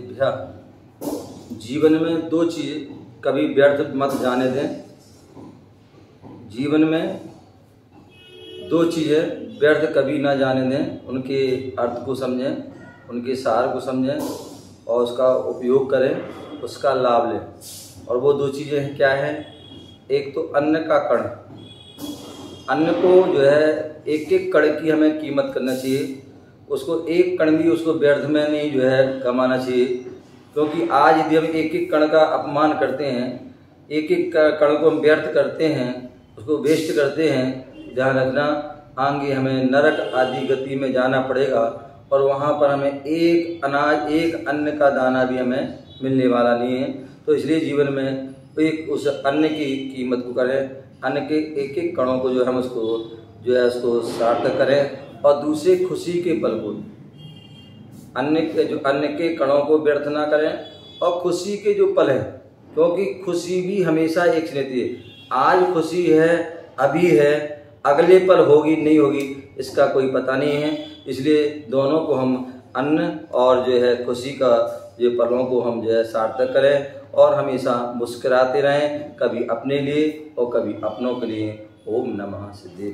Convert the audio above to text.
भैया, जीवन में दो चीज़ कभी व्यर्थ मत जाने दें। जीवन में दो चीज़ें व्यर्थ कभी ना जाने दें। उनके अर्थ को समझें, उनके सार को समझें और उसका उपयोग करें, उसका लाभ लें। और वो दो चीज़ें क्या हैं? एक तो अन्न का कण। अन्न को जो है एक एक कण की हमें कीमत करना चाहिए। उसको एक कण भी उसको व्यर्थ में नहीं जो है कमाना चाहिए। क्योंकि आज यदि हम एक एक कण का अपमान करते हैं एक एक कण को हम व्यर्थ करते हैं, उसको वेस्ट करते हैं, ध्यान रखना, आगे हमें नरक आदि गति में जाना पड़ेगा और वहाँ पर हमें एक अनाज, एक अन्न का दाना भी हमें मिलने वाला नहीं है। तो इसलिए जीवन में एक उस अन्न की कीमत को करें, अन्न के एक एक कणों को जो है हम उसको, जो है उसको सार्थक करें। और दूसरे खुशी के को अन्य के जो, अन्य के कणों को व्यर्थ ना करें और खुशी के जो पल हैं, क्योंकि खुशी भी हमेशा एक रहती है। आज खुशी है, अभी है, अगले पल होगी, नहीं होगी, इसका कोई पता नहीं है। इसलिए दोनों को हम अन्न और जो है खुशी का जो पलों को हम जो है सार्थक करें और हमेशा मुस्कराते रहें, कभी अपने लिए और कभी अपनों के लिए। ओम नमः सिद्धि